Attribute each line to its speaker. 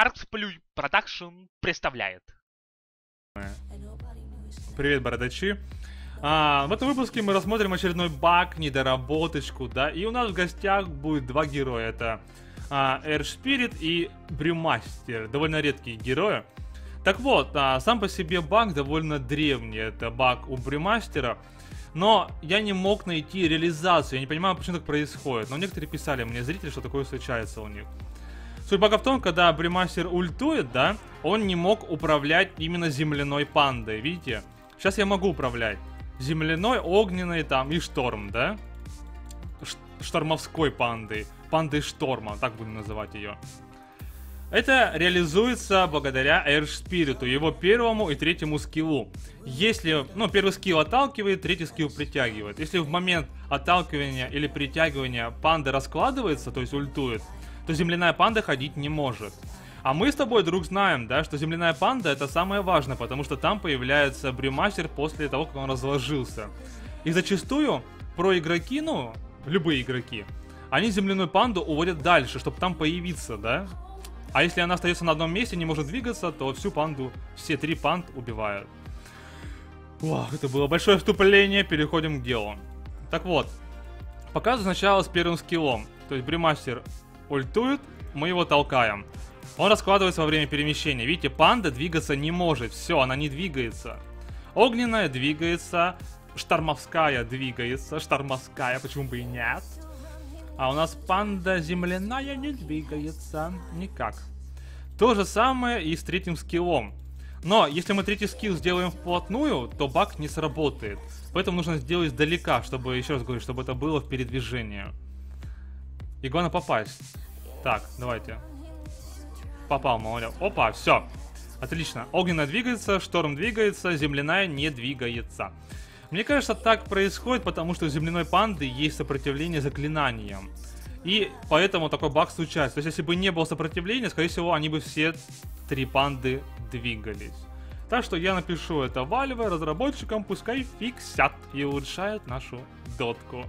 Speaker 1: Arx Production представляет.
Speaker 2: Привет, бородачи. А, в этом выпуске мы рассмотрим очередной баг, недоработочку, да, и у нас в гостях будет два героя. Это а, Air Spirit и Брюмастер, довольно редкие герои. Так вот, а, сам по себе баг довольно древний, это баг у Брюмастера. Но я не мог найти реализацию, я не понимаю, почему так происходит. Но некоторые писали мне, зрители, что такое случается у них. Суть бага в том, когда Бримастер ультует, да, он не мог управлять именно земляной пандой, видите? Сейчас я могу управлять. Земляной, огненной там и шторм, да? Ш штормовской пандой. Пандой шторма, так будем называть ее. Это реализуется благодаря Air Spirit, его первому и третьему скиллу. Если, ну, первый скилл отталкивает, третий скилл притягивает. Если в момент отталкивания или притягивания панда раскладывается, то есть ультует, то земляная панда ходить не может. А мы с тобой, друг, знаем, да, что земляная панда это самое важное, потому что там появляется брюмастер после того, как он разложился. И зачастую про игроки, ну, любые игроки, они земляную панду уводят дальше, чтобы там появиться, да? А если она остается на одном месте, не может двигаться, то всю панду, все три панд убивают. Вау, это было большое вступление, переходим к делу. Так вот, показываю сначала с первым скиллом. То есть Бримастер ультует, мы его толкаем. Он раскладывается во время перемещения. Видите, панда двигаться не может. Все, она не двигается. Огненная двигается, штормовская двигается, штормовская, почему бы и нет. А у нас панда земляная не двигается никак. То же самое и с третьим скиллом. Но если мы третий скилл сделаем вплотную, то баг не сработает. Поэтому нужно сделать издалека, чтобы, еще раз говорю, чтобы это было в передвижении. И главное попасть. Так, давайте. Попал, молодец. Опа, все. Отлично. Огненная двигается, шторм двигается, земляная не двигается. Мне кажется, так происходит, потому что у земляной панды есть сопротивление заклинаниям. И поэтому такой баг случается. То есть, если бы не было сопротивления, скорее всего, они бы все три панды двигались. Так что я напишу это Valve разработчикам, пускай фиксят и улучшают нашу дотку.